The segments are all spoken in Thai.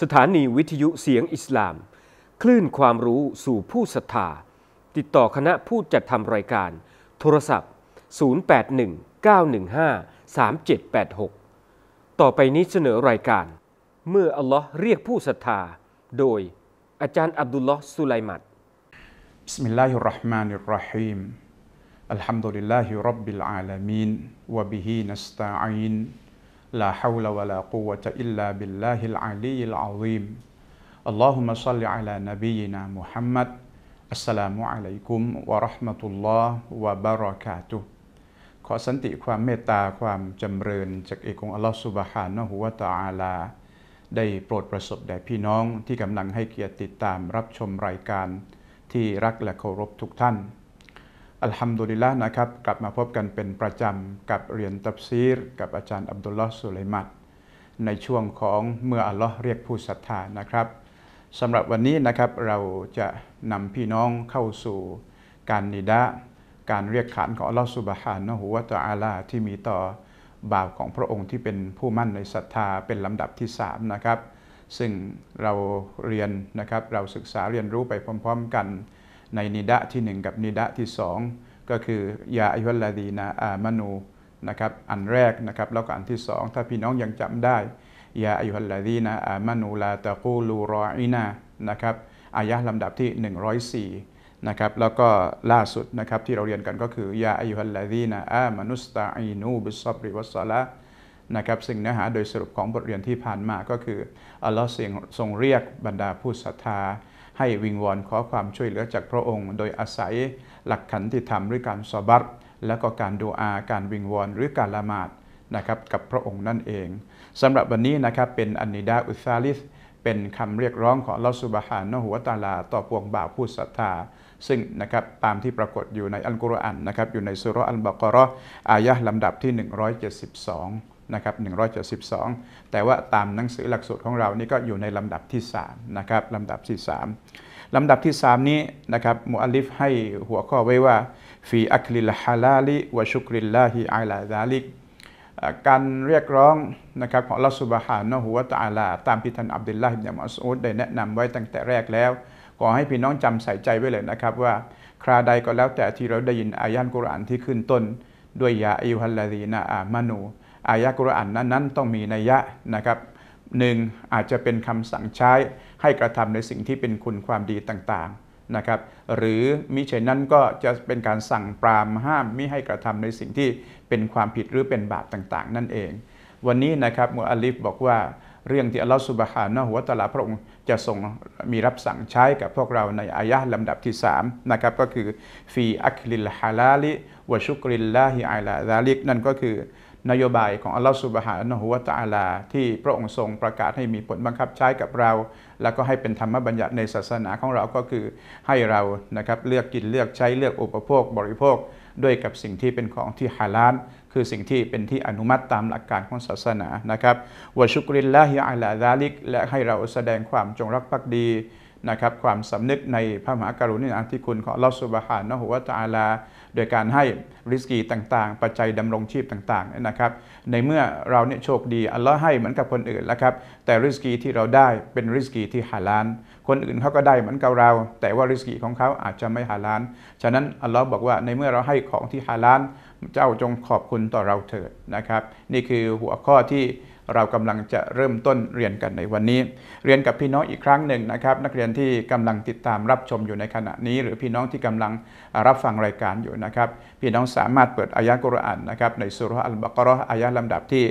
สถานีวิทยุเสียงอิสลาม คลื่นความรู้สู่ผู้ศรัทธา ติดต่อคณะผู้จัดทำรายการ โทรศัพท์ 0819153786 ต่อไปนี้เสนอรายการ เมื่ออัลลอฮ์เรียกผู้ศรัทธา โดยอาจารย์อับดุลลอฮ์สุไลมัด بسم الله الرحمن الرحيم الحمد لله رب العالمين وبه نستعين لا حول ولا قوة إلا بالله العلي العظيم اللهم صل على نبينا محمد السلام عليكم ورحمة الله وبركاته ขอสันติความเมตตาความจำเริญจากเอกองอัลลอฮฺสุบฮานะฮุวาตาอาลา ได้โปรดประสบแด่พี่น้องที่กำลังให้เกียรติติดตามรับชมรายการที่รักและเคารพทุกท่าน อัลฮัมดุลิลละนะครับกลับมาพบกันเป็นประจำกับเรียนตับซีร กับอาจารย์อับดุลลอฮ์สุไลมัดในช่วงของเมื่ออัลลอฮ์เรียกผู้ศรัทธานะครับสำหรับวันนี้นะครับเราจะนำพี่น้องเข้าสู่การนิดะการเรียกขานของอัลลอฮ์สุบฮานะฮูวะตะอาลาที่มีต่อบ่าวของพระองค์ที่เป็นผู้มั่นในศรัทธาเป็นลำดับที่3นะครับซึ่งเราเรียนนะครับเราศึกษาเรียนรู้ไปพร้อม ๆ กัน ในนิดะที่ 1 กับนิดะที่ 2 ก็คือยาอายุลลาดีนาอามานูนะครับอันแรกนะครับแล้วก็อันที่ 2 ถ้าพี่น้องยังจำได้ยาอายุลลาดีนาอามานูลาตะกูลูรออินานะครับอายะลำดับที่ 104นะครับแล้วก็ล่าสุดนะครับที่เราเรียนกันก็คือยาอายุลลาดีนาอามานุสตาอีนูบิสซับริวัสซาละนะครับซึ่งเนื้อหาโดยสรุปของบทเรียนที่ผ่านมาก็คืออัลลอฮ์ทรงเรียกบรรดาผู้ศรัทธา ให้วิงวอนขอความช่วยเหลือจากพระองค์ โดยอาศัยหลักขันที่ทำด้วยการสอบัตแล้วก็การดูอาการวิงวอนหรือการละหมาดนะครับกับพระองค์นั่นเองสำหรับวันนี้นะครับเป็นอันนิดาอุซาลิสเป็นคำเรียกร้องของลอสุบฮานนหัวตาลา ต่อพวงบ่าวผู้ศรัทธา ซึ่งนะครับตามที่ปรากฏอยู่ในอัลกุรอานนะครับอยู่ในสุรอัลบากรออายะห์ลำดับที่ 172 นะครับ172 แต่ว่าตามหนังสือหลักสูตรของเรานี่ก็อยู่ในลำดับที่3นะครับลำดับที่ 3 ลำดับที่ 3 นี้นะครับมูอัลลิฟให้หัวข้อไว้ว่าฟีอัคลิลฮาลาลิวะชุกริลลาฮิอัลาดาลิกการเรียกร้องนะครับของลอสุบฮานะฮูวะตะอาลา ตามพิธันอับดุลลาฮิบเนมัสอุดได้แนะนำไว้ตั้งแต่แรกแล้ว ขอให้พี่น้องจำใส่ใจไว้เลยนะครับว่าคราใดก็แล้วแต่ที่เราได้ยินอายะห์กุรอานที่ขึ้นต้น ด้วยยาอิฮัลลาดีนาอามานู อายะกุรอานนั้นนั้นต้องมีนัยยะนะครับหนึ่งอาจจะเป็นคำสั่งใช้ให้กระทำในสิ่งที่เป็นคุณความดีต่างๆนะครับหรือมิเช่นนั้นก็จะเป็นการสั่งปรามห้ามมิให้กระทำในสิ่งที่เป็นความผิดหรือเป็นบาปต่างๆ นั่นเอง วันนี้นะครับมูอัลลิฟบอกว่าเรื่องที่อัลลอฮฺสุบฮานะหัวตลาพระองค์จะทรงมีรับสั่งใช้กับพวกเราในอายะห์ลำดับที่3นะครับก็คือฟีอัคลิลฮาลาลิวะชุกริลลาฮิอัลาดาลิกนั่นก็คือ นโยบายของอัลลอฮฺสุบฮานะฮุวาตาลา ที่พระองค์ทรงประกาศให้มีผลบังคับใช้กับเรา แล้วก็ให้เป็นธรรมบัญญัติในศาสนาของเราก็คือให้เรานะครับเลือกกินเลือกใช้เลือกอุปโภคบริโภค ด้วยกับสิ่งที่เป็นของที่ฮาลาลคือสิ่งที่เป็นที่อนุมัติตามหลักการของศาสนานะครับวะชุกริลลาฮิอัลาดาลิก และให้เราแสดงความจงรักภักดีนะครับความสำนึกในพระมหากรุณาธิคุณของอัลลอฮฺสุบฮานะฮุวาตาลา โดยการให้ริสกีต่างๆ ปัจจัยดำรงชีพต่างๆนะครับ ในเมื่อเราเนี่ยโชคดีอัลลอฮ์ให้เหมือนกับคนอื่นแล้วครับ แต่ริสกีที่เราได้เป็นริสกีที่ฮาลาลคนอื่นเขาก็ได้เหมือนกับเรา แต่ว่าริสกีของเขาอาจจะไม่ฮาลาลฉะนั้นอัลลอฮ์บอกว่าในเมื่อเราให้ของที่ฮาลาลเจ้าจงขอบคุณต่อเราเถิดนะครับ นี่คือหัวข้อที่ เรากำลังจะเริ่มต้นเรียนกันในวันนี้ เรียนกับพี่น้องอีกครั้งหนึ่งนะครับ นักเรียนที่กำลังติดตามรับชมอยู่ในขณะนี้ หรือพี่น้องที่กำลังรับฟังรายการอยู่นะครับ พี่น้องสามารถเปิดอายะกุรอานนะครับในสุรอัลบากรออายะลำดับที่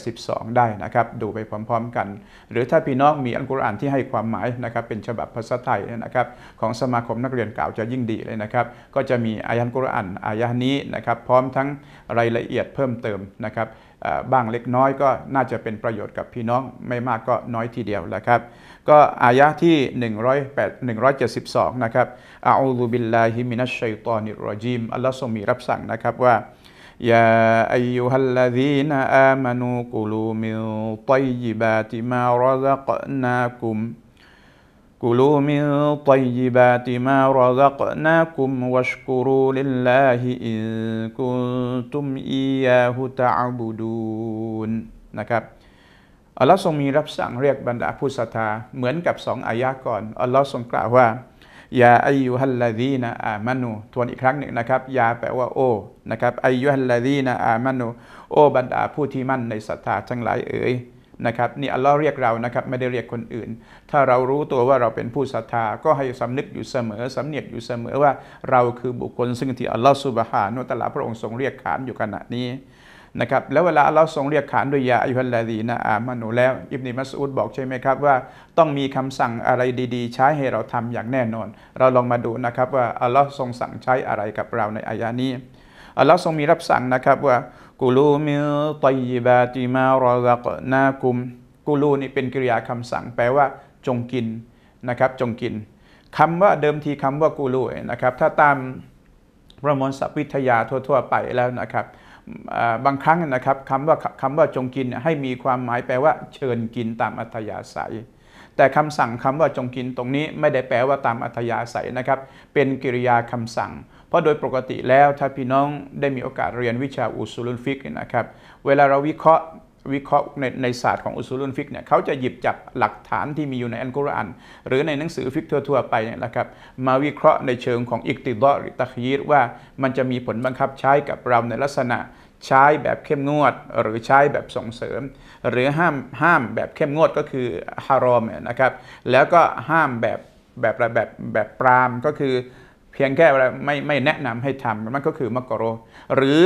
182 ได้นะครับ ดูไปพร้อมๆกัน หรือถ้าพี่น้องมีอัลกุรอานที่ให้ความหมายนะครับเป็นฉบับภาษาไทยนะครับของสมาคมนักเรียนเก่าจะยิ่งดีเลยนะครับ ก็จะมีอายะกุรอานอายะนี้นะครับพร้อมทั้งรายละเอียดเพิ่มเติมนะครับ บ้างเล็กน้อยก็น่าจะเป็นประโยชน์กับพี่น้องไม่มากก็น้อยทีเดียวแหะครับ ก็อายะที่ 108 172 นะครับอาอูลุบิลลาฮิมินัชชัยตอนิรรจีมอัลลอฮ์ทรงมีรับสั่งนะครับว่ายาอายุฮัลลาดีนอามานูกุลูมิลตัยยิบาติมารซักนาคุม كلوا من طيبات ما رزقناكم واشكروا لله إن كنتم إياه تعبدون นะครับ อัลลอฮ์ทรงมีรับสั่งเรียกบรรดาผู้ศรัทธาเหมือนกับสองอายะก่อนอัลลอฮ์ทรงกล่าวว่ายาอายุฮัลลาดีนะอามานูทวนอีกครั้งหนึ่งนะครับยาแปลว่าโอนะครับอายุฮัลลาดีนะอามานูโอบรรดาผู้ที่มั่นในศรัทธาทั้งหลายเอ๋ย นะครับนี่อัลลอฮ์เรียกเรานะครับไม่ได้เรียกคนอื่น ถ้าเรารู้ตัวว่าเราเป็นผู้ศรัทธาก็ให้สำนึกอยู่เสมอสำเนียกอยู่เสมอว่าเราคือบุคคลซึ่งที่อัลลอฮ์สุบฮานุตะลาพระองค์ทรงเรียกขานอยู่ขณะนี้นะครับแล้วเวลาอัลลอฮ์ทรงเรียกขานด้วยยาอัยุฮัลลาดีนะอามานูแล้วอิบนิมัสอุดบอกใช่ไหมครับว่าต้องมีคำสั่งอะไรดีๆ ใช้ให้เราทำอย่างแน่นอน เราลองมาดูนะครับว่าอัลลอฮ์ทรงสั่งใช้อะไรกับเราในอายานี้อัลลอฮ์ทรงมีรับสั่งนะครับว่า กูลูมิตยบาติมารอซักนากุมกูลูนี่เป็นกริยาคำสั่งแปลว่า จงกินนะครับจงกินคำว่าเดิมทีคำว่ากูลูนะครับถ้าตามประมวลสัพวิทยาทั่ว ๆ ไปแล้วนะครับบางครั้งนะครับคำว่าคำว่าจงกินให้มีความหมายแปลว่า เชิญกินตามอัธยาศัย แต่คำสั่งคำว่าจงกินตรงนี้ไม่ได้แปลว่าตามอัธยาศัยนะครับ เป็นกิริยาคำสั่ง เพราะโดยปกติแล้วถ้าพี่น้องได้มีโอกาสเรียนวิชาอุซูลุนฟิกนะครับ เวลาเราวิเคราะห์วิเคราะห์ในในศาสตร์ของอุซูลุนฟิกเนี่ยเขาจะหยิบจับหลักฐานที่มีอยู่ในอัลกุรอานหรือในหนังสือ فقه ทั่วๆไปเนี่ยนะครับมาวิเคราะห์ในเชิงของاقتضاء หรือ تخيير ว่ามันจะมีผลบังคับใช้กับเราในลักษณะใช้แบบเข้มงวด หรือใช้แบบส่งเสริม หรือห้ามห้ามแบบเข้มงวดก็คือحرامนะครับแล้วก็ห้ามแบบแบบแบบแบบปรามก็คือ พียงแค่ไม่ไม่แนะนำให้ทำมันก็คือمكروه หรือ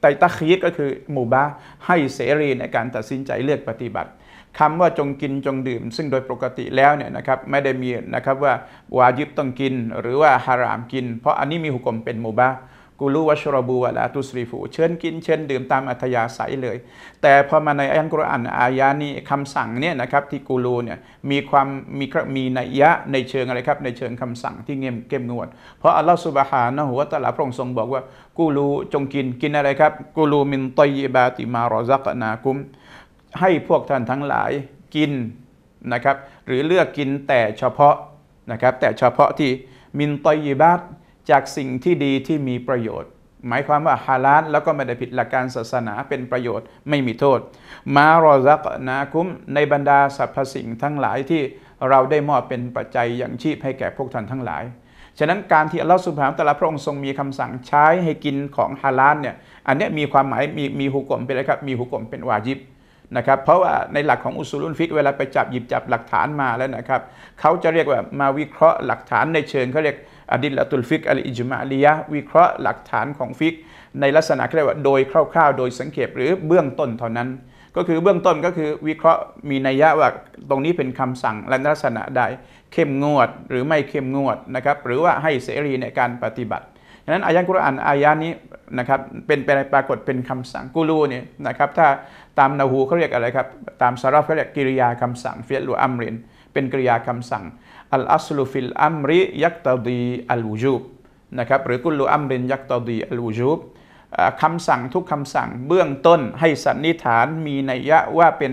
تخيير ก็คือ مباح ให้เสรีในการตัดสินใจเลือกปฏิบัติคำว่าจงกินจงดื่ม ซึ่งโดยปกติแล้วเนี่ยนะครับไม่ได้มีนะครับว่าวาญิบต้องกินหรือว่าฮารามกิน เพราะอันนี้มีหุกกลมเป็นมูบ้า กูรู้ว่าชรบูวะละตุสรีฟูเชิญกินเชิญดื่มตามอัธยาศัยเลย แต่พอมาในอัลกุรอานอายานี้คำสั่งเนี่ยนะครับที่กูรูเนี่ยมีความมีมีนัยยะในเชิงอะไรครับในเชิงคำสั่งที่เงียบเก็มงวด เพราะอัลลอฮฺสุบฮานะหัวตะลาพระองค์ทรงบอกว่ากูรูจงกินกินอะไรครับกูรูมินตยบาติมารอซักนาคุม ให้พวกท่านทั้งหลายกินนะครับหรือเลือกกินแต่เฉพาะนะครับแต่เฉพาะที่มินตยบาต จากสิ่งที่ดีที่มีประโยชน์ หมายความว่าฮาลาลแล้วก็ไม่ได้ผิดหลักการศาสนาเป็นประโยชน์ไม่มีโทษ มารอซักนาคุมในบรรดาสรรพสิ่งทั้งหลายที่เราได้มอบเป็นปัจจัยอย่างชีพให้แก่พวกท่านทั้งหลาย ฉะนั้นการที่อัลลอฮฺสุบฮานตะลาพระองค์ทรงมีคำสั่งใช้ให้กินของฮาลาลเนี่ยอันนี้มีความหมายมีมี حكم เป็นอะไรครับมี حكم เป็น واجبนะครับเพราะว่าในหลักของأصول الفقهเวลาไปจับหยิบจับหลักฐานมาแล้วนะครับเขาจะเรียกว่ามาวิเคราะห์หลักฐานในเชิงเขาเรียก أدلة الفقه الإجماليةวิเคราะห์หลักฐานของ فقه ในลักษณะเรียกว่าโดยคร่าวๆ โดยสังเขปหรือเบื้องต้นเท่านั้น ก็คือเบื้องต้นก็คือวิเคราะห์มีนัยยะว่าตรงนี้เป็นคำสั่งและลักษณะใดเข้มงวดหรือไม่เข้มงวดนะครับหรือว่าให้เสรีในการปฏิบัติฉะนั้นอายะกุรอานอายะนี้นะครับเป็นไปปรากฏเป็นคำสั่งกูรูเนี่ยนะครับถ้าตาม نحو เขาเรียกอะไรครับตาม صرف เขาเรียกกิริยาคำสั่งفعل أمرเป็นกริยาคำสั่ง الأصل في الأمر يقتضي الوجوبนะครับหรือكل أمر يقتضي الوجوبคำสั่งทุกคำสั่งเบื้องต้นให้สันนิษฐานมีนัยยะว่าเป็น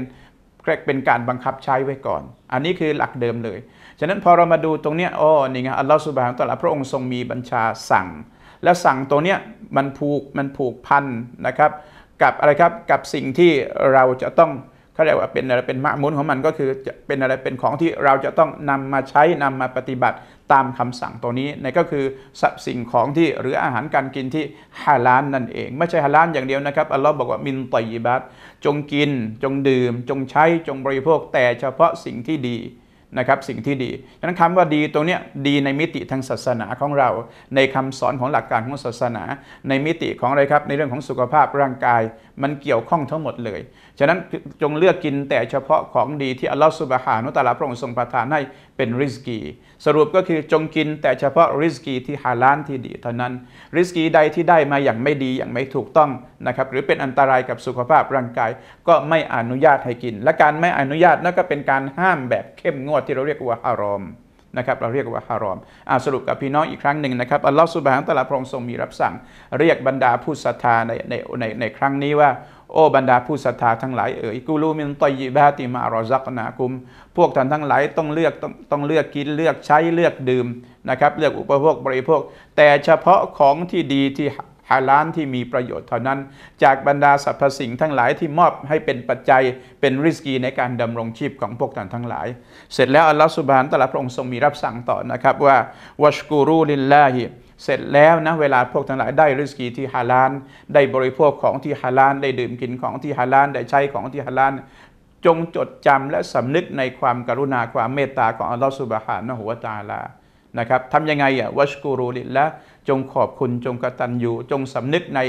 เป็นการบังคับใช้ไว้ก่อน อันนี้คือหลักเดิมเลย ฉะนั้นพอเรามาดูตรงเนี้ยอ๋อนี่ไงอัลลอฮฺสุบฮานตะลาพระองค์ทรงมีบัญชาสั่ง แล้วสั่งตัวเนี้ยมันผูกมันผูกพันนะครับ กับอะไรครับกับสิ่งที่เราจะต้อง เขาเรียกว่าเป็นอะไรเป็นมะมุนของมันก็คือจะเป็นอะไรเป็นของที่เราจะต้องนำมาใช้นำมาปฏิบัติตามคำสั่งตัวนี้ในก็คือสิ่งของที่หรืออาหารการกินที่ฮาลาลนั่นเอง ไม่ใช่ฮาลาลอย่างเดียวนะครับอัลลอฮ์บอกว่ามินตยิบัตจงกิน จงดื่ม จงใช้จงบริโภคแต่เฉพาะสิ่งที่ดีนะครับสิ่งที่ดีฉะนั้นคำว่าดีตรงนี้ดีในมิติทางศาสนาของเรา ในคำสอนของหลักการของศาสนา ในมิติของอะไรครับในเรื่องของสุขภาพร่างกาย มันเกี่ยวข้องทั้งหมดเลย ฉะนั้นจงเลือกกินแต่เฉพาะของดีที่อัลลอฮฺสุบฮานุตาลาพระองค์ทรงประทานให้เป็นริสกี สรุปก็คือจงกินแต่เฉพาะริสกีที่ฮาลาลที่ดีเท่านั้น ริสกีใดที่ได้มาอย่างไม่ดีอย่างไม่ถูกต้องนะครับหรือเป็นอันตรายกับสุขภาพร่างกาย ก็ไม่อนุญาตให้กิน และการไม่อนุญาตนั่นก็เป็นการห้ามแบบเข้มงวดที่เราเรียกว่าฮารอมนะครับเราเรียกว่าฮารอมอาสรุปกับพี่น้องอีกครั้งหนึ่งนะครับอัลลอฮฺสุบฮานตะลาพระองค์ทรงมีรับสั่ง เรียกบรรดาผู้ศรัทธาในในในในครั้งนี้ว่า โอ้บรรดาผู้ศรัทธาทั้งหลายเอ๋ยกูรูมินตอยิบาติมารอซักนาคุม พวกท่านทั้งหลายต้องเลือกต้องต้องเลือกกินเลือกใช้เลือกดื่มนะครับเลือกอุปโภคบริโภค แต่เฉพาะของที่ดีที่ฮาลานที่มีประโยชน์เท่านั้น จากบรรดาสรรพสิ่งทั้งหลายที่มอบให้เป็นปัจจัยเป็นริสกีในการดำรงชีพของพวกท่านทั้งหลาย เสร็จแล้วอัลลอฮฺสุบฮานตะลาพระองค์ทรงมีรับสั่งต่อนะครับว่าวัชกูรูลิลลาฮิ เสร็จแล้วนะเวลาพวกทั้งหลายได้ริสกีที่ฮาลานได้บริโภคของที่ฮาลานได้ดื่มกินของที่ฮาลานได้ใช้ของที่ฮาลานจงจดจำและสำนึกในความกรุณาความเมตตาของอัลลอฮฺสุบฮานะฮุวตาลานะครับทำยังไงอะวัชกูรูลิลละจงขอบคุณจงกตัญญูจงสำนึกใน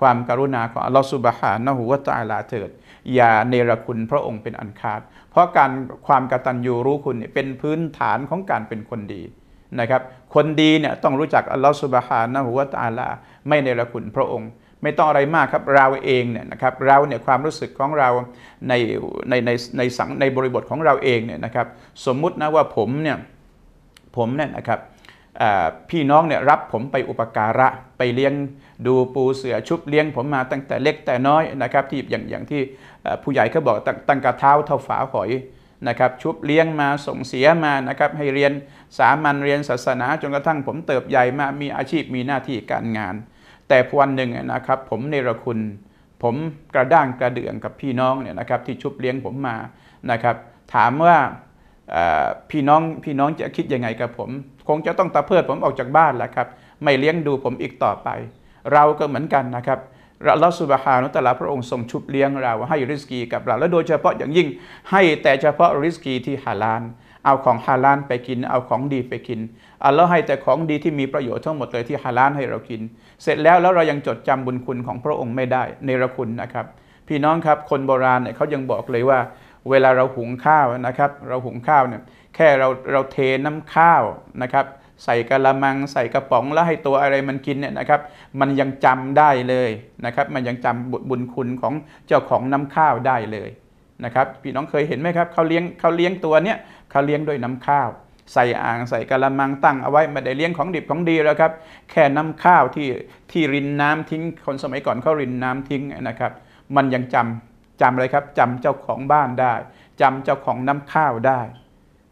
ความกรุณาของอัลลอฮฺสุบฮานะฮุวาตาลาเถิด อย่าเนรคุณพระองค์เป็นอันขาด เพราะการความกตัญญูรู้คุณเป็นพื้นฐานของการเป็นคนดี นะครับ คนดีเนี่ยต้องรู้จักอัลลอฮฺสุบฮานะฮุวาตาลา ไม่เนรคุณพระองค์ ไม่ต้องอะไรมากครับเราเองเนี่ยนะครับเราเนี่ยความรู้สึกของเราในในในในสังในบริบทของเราเองเนี่ยนะครับ สมมุตินะว่าผมเนี่ยผมเนี่ยนะครับพี่น้องเนี่ยรับผมไปอุปการะไปเลี้ยงดูปูเสือชุบเลี้ยงผมมาตั้งแต่เล็กแต่น้อยนะครับที่อย่างอย่างที่ผู้ใหญ่เขาบอกตั้งกระเท้าเท่าฝาหอย นะครับชุบเลี้ยงมาส่งเสียมานะครับให้เรียนสามัญเรียนศาสนาจนกระทั่งผมเติบใหญ่มามีอาชีพมีหน้าที่การงาน แต่วันหนึ่งนะครับผมเนรคุณ ผมกระด้างกระเดื่องกับพี่น้องเนี่ยนะครับที่ชุบเลี้ยงผมมานะครับถามว่าพี่น้องพี่น้องจะคิดยังไงกับผม คงจะต้องตะเพิดผมออกจากบ้านแหละครับไม่เลี้ยงดูผมอีกต่อไป เราก็เหมือนกันนะครับ อัลลอฮฺสุบฮานุตะลาพระองค์ทรงชุบเลี้ยงเราให้ริสกีกับเรา และโดยเฉพาะอย่างยิ่งให้แต่เฉพาะริสกีที่ฮาลาลเอาของฮาลาลไปกิน เอาของดีไปกินอัลลอฮ์ให้แต่ของดีที่มีประโยชน์ทั้งหมดเลยที่ฮาลาลให้เรากิน เสร็จแล้วแล้วเรายังจดจำบุญคุณของพระองค์ไม่ได้ในระคุณนะครับ พี่น้องครับคนโบราณเนี่ยเขายังบอกเลยว่า เวลาเราหุงข้าวนะครับ เราหุงข้าวเนี่ยแค่เราเราเทน้ำข้าวนะครับ ใส่กระมัง ใส่กระป๋องแล้วให้ตัวอะไรมันกินเนี่ยนะครับ มันยังจำได้เลยนะครับ มันยังจำบุญคุณของเจ้าของน้ำข้าวได้เลยนะครับพี่น้องเคยเห็นไหมครับเขาเลี้ยงเขาเลี้ยงตัวเนี้ยเขาเลี้ยงด้วยน้ำข้าว ใส่อ่างใส่กระมังตั้งเอาไว้ไม่ได้เลี้ยงของดิบของดีแล้วครับ แค่น้ำข้าวที่ที่รินน้ำทิ้ง คนสมัยก่อนเขารินน้ำทิ้งนะครับ มันยังจำจำเลยครับจำเจ้าของบ้านได้จำเจ้าของน้ำข้าวได้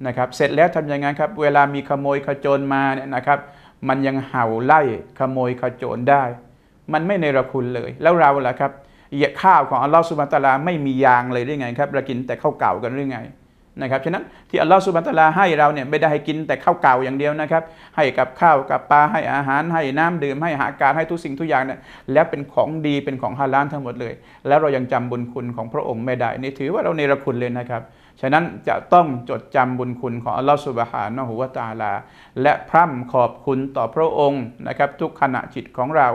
นะครับเสร็จแล้วทำยังไงครับ เวลามีขโมยขโจรมาเนี่ยนะครับ มันยังเห่าไล่ขโมยขโจรได้ มันไม่ในระคุณเลย แล้วเราล่ะครับเหยียข้าวของอัลลอฮฺสุบานตะลาไม่มียางเลยได้ไงครับเรากินแต่ข้าวเก่ากันหรือไงนะครับฉะนั้นที่อัลลอฮฺสุบานตะลาให้เราเนี่ยไม่ได้ให้กินแต่ข้าวเก่าอย่างเดียวนะครับ ให้กับข้าวกับปลาให้อาหารให้น้ำดื่มให้หาการให้ทุกสิ่งทุกอย่างเนี่ยแล้วเป็นของดีเป็นของฮาลาลทั้งหมดเลย แล้วเรายังจำบุญคุณของพระองค์ไม่ได้นี่ถือว่าเราเนรคุณเลยนะครับ ฉะนั้นจะต้องจดจำบุญคุณของอัลลอฮฺสุบฮานะฮูวาตาลา และพร่ำขอบคุณต่อพระองค์นะครับ ทุกขณะจิตของเรา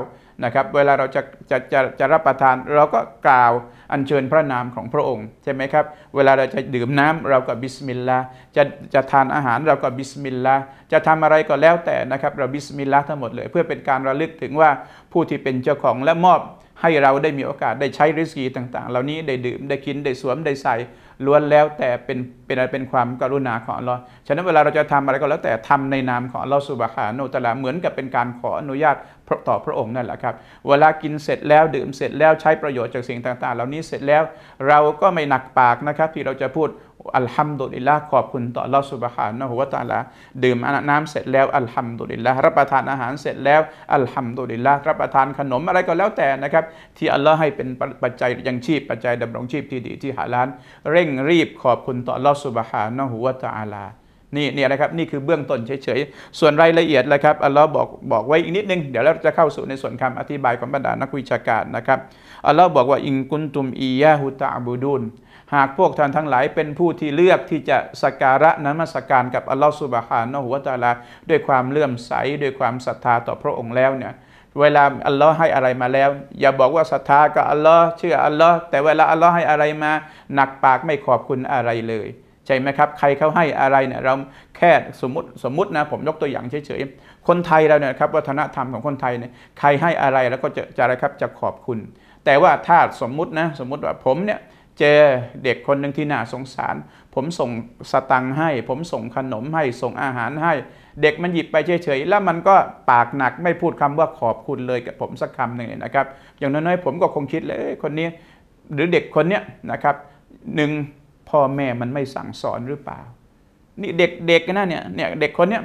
นะครับ เวลาเราจะจะจะจะรับประทาน เราก็กล่าวอัญเชิญพระนามของพระองค์ใช่ไหมครับ เวลาเราจะดื่มน้ำเราก็บิสมิลลาห์จะจะทานอาหารเราก็ بسم الله จะทำอะไรก็แล้วแต่นะครับ เรา بسم الله ทั้งหมดเลย เพื่อเป็นการระลึกถึงว่าผู้ที่เป็นเจ้าของและมอบให้เราได้มีโอกาสได้ใช้رزقيต่าง ๆ เหล่านี้ได้ดื่มได้กินได้สวมได้ใส่ ล้วนแล้วแต่เป็นเป็นอะไรเป็นความกรุณาของอัลลอฮ์ฉะนั้นเวลาเราจะทำอะไรก็แล้วแต่ทำในนามของอัลลอฮ์سبحانه وتعالىเหมือนกับเป็นการขออนุญาต ต่อพระองค์นั่นแหละครับ เวลากินเสร็จแล้วดื่มเสร็จแล้วใช้ประโยชน์จากสิ่งต่าง ๆ เหล่านี้เสร็จแล้วเราก็ไม่หนักปากนะครับ ที่เราจะพูดอัลฮัมดุลิลละขอบคุณต่อลอสุบฮานะฮุวาตาลาดื่มน้ำเสร็จแล้วอัลฮัมดุลิลละรับประทานอาหารเสร็จแล้วอัลฮัมดุลิลละรับประทานขนมอะไรก็แล้วแต่นะครับ ที่อัลลอฮ์ให้เป็นปัจจัยยังชีพปัจจัยดำรงชีพที่ดีที่หาล้าน เร่งรีบขอบคุณต่อลอสุบฮานะฮุวาตาลา นี่นี่นะครับนี่คือเบื้องต้นเฉยๆ ส่วนรายละเอียดแหละครับอัลลอฮ์บอกบอกไว้อีกนิดนึง เดี๋ยวเราจะเข้าสู่ในส่วนคำอธิบายของบรรดานักวิชาการนะครับอัลลอฮ์บอกว่าอิงกุนตุมอียะฮุตะบูดุนหากพวกท่านทั้งหลายเป็นผู้ที่เลือกที่จะสักการะนั้นมาสักการกับอัลลอฮฺสุบฮานะฮุวตาลา ด้วยความเลื่อมใสด้วยความศรัทธาต่อพระองค์แล้วเนี่ยเวลาอัลลอฮ์ให้อะไรมาแล้ว อย่าบอกว่าศรัทธากับอัลลอฮ์เชื่ออัลลอฮ์แต่เวลาอัลลอฮ์ให้อะไรมา หนักปากไม่ขอบคุณอะไรเลย ใช่ไหมครับ ใครเขาให้อะไรเนี่ยเราแค่สมมติสมมตินะผมยกตัวอย่างเฉยๆ คนไทยเราเนี่ยครับวัฒนธรรมของคนไทยเนี่ยใครให้อะไรแล้วก็จะจะอะไรครับจะขอบคุณ แต่ว่าถ้าสมมุตินะสมมุติว่าผมเนี่ยเจอเด็กคนหนึ่งที่น่าสงสาร ผมส่งสตังค์ให้ ผมส่งขนมให้ส่งอาหารให้ เด็กมันหยิบไปเฉยๆแล้วมันก็ปากหนักไม่พูดคำว่าขอบคุณเลยกับผมสักคำหนึ่งนะครับ อย่างน้อยๆผมก็คงคิดเลยคนนี้หรือเด็กคนเนี้ยนะครับหนึ่ง พ่อแม่มันไม่สั่งสอนหรือเปล่า นี่เด็กๆนะเนี่ยเนี่ยเด็กคนเนี้ย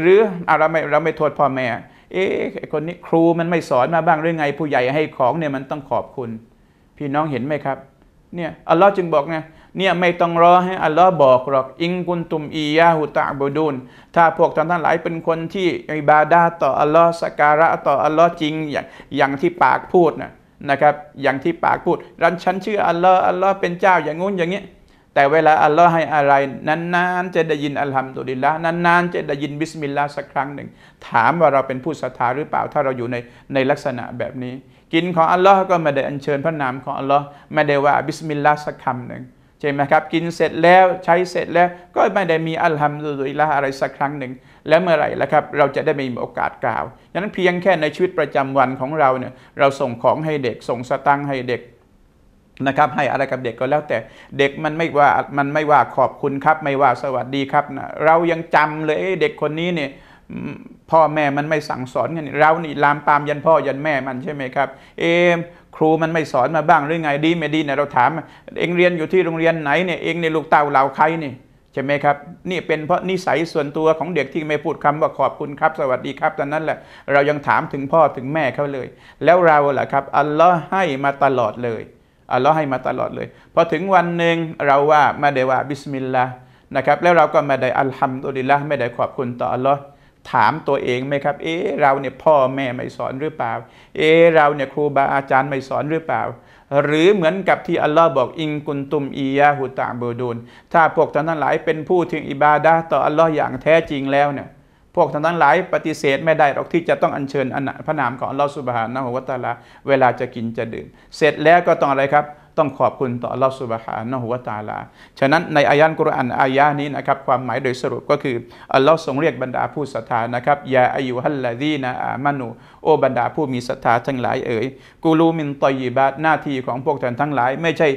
หรือเราไม่เราไม่โทษพ่อแม่ เอ๊ะคนนี้ครูมันไม่สอนมาบ้างหรือไง ผู้ใหญ่ให้ของเนี่ยมันต้องขอบคุณ พี่น้องเห็นไหมครับเนี่ยอัลลอฮ์จึงบอกไงเนี่ยไม่ต้องรอให้อัลลอฮ์บอกหรอกอิงกุนตุมอียาหุตะบูดุนถ้าพวกท่านทั้งหลายเป็นคนที่อิบาดาต่ออัลลอฮ์สักการะต่ออัลลอฮ์จริงอย่างอย่างที่ปากพูดนะนะครับ อย่างที่ปากพูดรันฉันเชื่ออัลลอฮ์อัลลอฮ์เป็นเจ้าอย่างงู้นอย่างนี้ แต่เวลาอัลลอฮ์ให้อะไรนานๆจะได้ยินالحمد للهนานๆจะได้ยินبسم اللهสักครั้งหนึ่ง ถามว่าเราเป็นผู้ศรัทธาหรือเปล่าถ้าเราอยู่ในในลักษณะแบบนี้ กินของอัลลอฮ์ก็ไม่ได้อัญเชิญพระนามของอัลลอฮ์ไม่ได้ว่าبسم اللهสักคำหนึ่งใช่ไหมครับ กินเสร็จแล้วใช้เสร็จแล้วก็ไม่ได้มีالحمد للهอะไรสักครั้งหนึ่ง แล้วเมื่อไหร่ละครับเราจะได้มีโอกาสกล่าวดังนั้นเพียงแค่ในชีวิตประจำวันของเราเนี่ยเราส่งของให้เด็กส่งสตังค์ให้เด็ก นะครับให้อะไรกับเด็กก็แล้วแต่เด็กมันไม่ว่ามันไม่ว่าขอบคุณครับ ไม่ว่าสวัสดีครับนะเรายังจำเลยเด็กคนนี้เนี่ยพ่อแม่มันไม่สั่งสอนกันเรานี่ลามปามยันพ่อยันแม่มันใช่ไหมครับ เอมครูมันไม่สอนมาบ้างหรือไงดีไม่ดีเนี่ยเราถาม เองเรียนอยู่ที่โรงเรียนไหนเนี่ยเองในลูกเต่าเหล่าใครนี่ใช่ไหมครับนี่เป็นเพราะนิสัยส่วนตัวของเด็กที่ไม่พูดคำว่าขอบคุณครับ สวัสดีครับตอนนั้นแหละเรายังถามถึงพ่อถึงแม่เขาเลย แล้วเราล่ะครับอัลลอฮ์ให้มาตลอดเลย อัลลอฮ์ให้มาตลอดเลยพอถึงวันหนึ่งเราว่าไม่ได้ว่าบิสมิลลาห์นะครับแล้วเราก็ไม่ได้อัลฮัมดุลิลละไม่ได้ขอบคุณต่ออัลลอฮ์ถามตัวเองไหมครับ เอ๊เราเนี่ยพ่อแม่ไม่สอนหรือเปล่า เอ๊เราเนี่ยครูบาอาจารย์ไม่สอนหรือเปล่า หรือเหมือนกับที่อัลลอฮ์บอกอิงกุนตุมอียาหุตาบูดูนถ้าพวกท่านทั้งหลายเป็นผู้ถึงอิบาดาต่ออัลลอฮ์อย่างแท้จริงแล้วเนี่ย พวกท่านทั้งหลายปฏิเสธไม่ได้หรอกที่จะต้องอัญเชิญพระนามของอัลลอฮ์สุบฮานะฮุวาตาลาเวลาจะกินจะดื่ม เสร็จแล้วก็ต้องอะไรครับ ต้องขอบคุณต่ออัลลอฮฺสุบฮานะฮุวาตาลา ฉะนั้นในอายันกุรอานอายะนี้นะครับความหมายโดยสรุปก็คืออัลลอฮ์ทรงเรียกบรรดาผู้ศรัทธานะครับยาอายุฮัลลาดีนะอามานุโอบรรดาผู้มีศรัทธาทั้งหลายเอ๋ยกูรูมินตอยิบาตหน้าที่ของพวกท่านทั้งหลาย ไม่ใช่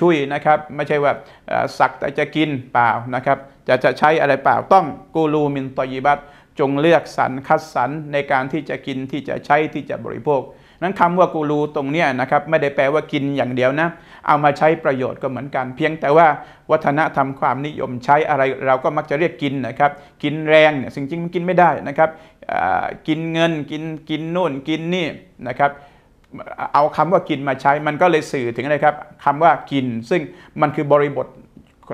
ชุยๆนะครับไม่ใช่ว่าสักแต่จะกินเปล่านะครับ จะจะใช้อะไรเปล่าต้องกูรูมินตอยิบาตจงเลือกสรรคัดสรรในการที่จะกินที่จะใช้ที่จะบริโภค นั้นคำว่ากูรูตรงนี้นะครับไม่ได้แปลว่ากินอย่างเดียวนะ เอามาใช้ประโยชน์ก็เหมือนกัน เพียงแต่ว่าวัฒนธรรมความนิยมใช้อะไรเราก็มักจะเรียกกินนะครับ กินแรงเนี่ยจริงๆมันกินไม่ได้นะครับกินเงินกินกินนู่นกินนี่นะครับเอาคำว่ากินมาใช้มันก็เลยสื่อถึงอะไรครับคำว่ากิน ซึ่งมันคือบริบท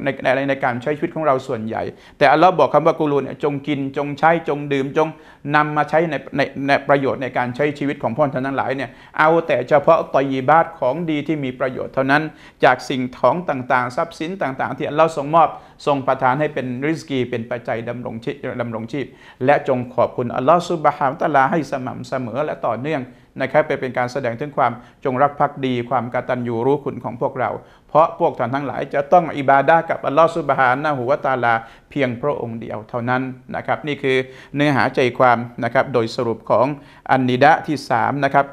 ในในในการใช้ชีวิตของเราส่วนใหญ่ แต่อัลลอฮ์บอกคำว่ากูรูเนี่ยจงกินจงใช้จงดื่มจงนำมาใช้ในในในประโยชน์ในการใช้ชีวิตของพ่อท่านทั้งหลายเนี่ยเอาแต่เฉพาะตอยีบาตของดีที่มีประโยชน์เท่านั้นจากสิ่งของต่างๆ ทรัพย์สินต่าง ๆ ที่อัลลอฮ์ทรงมอบทรงประทานให้เป็นริสกีเป็นปัจจัยดำรงชีพดำรงชีพ และจงขอบคุณอัลลอฮ์สุบฮานตะลาให้สม่ำเสมอและต่อเนื่องนะครับเป็นการแสดงถึงความจงรักภักดี ความกตัญญูรู้คุณของพวกเรา เพราะพวกท่านทั้งหลายจะต้องอิบาดากับอัลลอฮฺสุบฮานะหูวาตาลา เพียงพระองค์เดียวเท่านั้นนะครับ นี่คือเนื้อหาใจความนะครับโดยสรุปของอันนิดะที่3นะครับ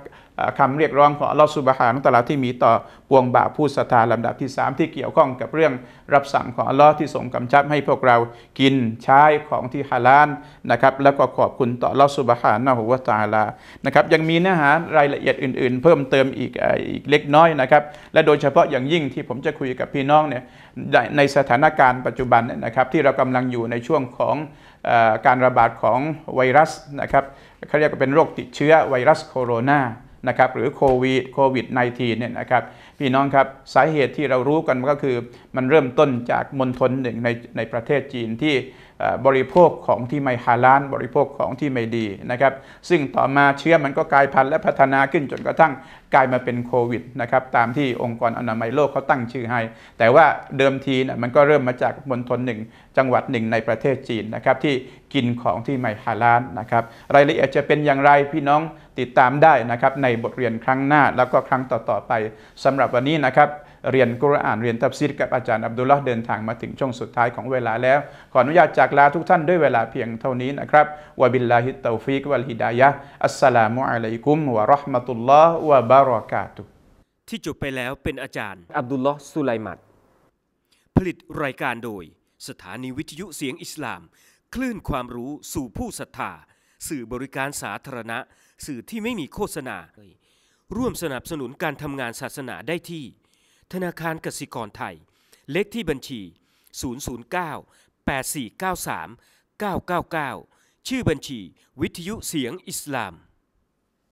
คำเรียกร้องของอัลลอฮฺสุบฮานุตะลาที่มีต่อปวงบ่าผู้ศรัทธาลำดับที่ 3 ที่เกี่ยวข้องกับเรื่องรับสั่งของอัลลอฮ์ที่ทรงกำชับให้พวกเรากินใช้ของที่ฮาลาลนะครับแล้วก็ขอบคุณต่ออัลลอฮฺสุบฮานะฮุวาตาลานะครับยังมีเนื้อหารายละเอียดอื่น ๆ เพิ่มเติมอีกอีกเล็กน้อยนะครับและโดยเฉพาะอย่างยิ่งที่ผมจะคุยกับพี่น้องเนี่ยในสถานการณ์ปัจจุบันนะครับที่เรากำลังอยู่ในช่วงของการระบาดของไวรัสนะครับเขาเรียกว่าเป็นโรคติดเชื้อไวรัสโคโรนา นะครับหรือโควิดโควิด -19 เนี่ยนะครับพี่น้องครับสาเหตุที่เรารู้กันก็คือมันเริ่มต้นจากมณฑลหนึ่งในในประเทศจีนที่บริโภคของที่ไม่ฮาลาลบริโภคของที่ไม่ดีนะครับ ซึ่งต่อมาเชื้อมันก็กลายพันธุ์และพัฒนาขึ้นจนกระทั่งกลายมาเป็นโควิดนะครับตามที่องค์กรอนามัยโลกเขาตั้งชื่อให้ แต่ว่าเดิมทีนะมันก็เริ่มมาจากมณฑลหนึ่งจังหวัดหนึ่งในประเทศจีนนะครับที่กินของที่ไม่ฮาลาลนะครับรายละเอียดจะเป็นอย่างไรพี่น้องติดตามได้นะครับในบทเรียนครั้งหน้าแล้วก็ครั้งต่อๆไปสำหรับวันนี้นะครับ เรียนกุรอานเรียนตัฟซีรกับอาจารย์อับดุลลาห์เดินทางมาถึงช่วงสุดท้ายของเวลาแล้ว ขออนุญาตจากลาทุกท่านด้วยเวลาเพียงเท่านี้นะครับوبالله التوفيق والهداية السلام عليكم ورحمة الله وبركاتهที่จบไปแล้วเป็นอาจารย์ อับดุลลอฮ์สุไลมัดผลิตรายการโดย สถานีวิทยุเสียงอิสลาม คลื่นความรู้สู่ผู้ศรัทธาสื่อบริการสาธารณะ สื่อที่ไม่มีโฆษณา ร่วมสนับสนุนการทำงานศาสนาได้ที่ ธนาคารกสิกรไทย เลขที่บัญชี 009 8493 999 ชื่อบัญชี วิทยุเสียงอิสลาม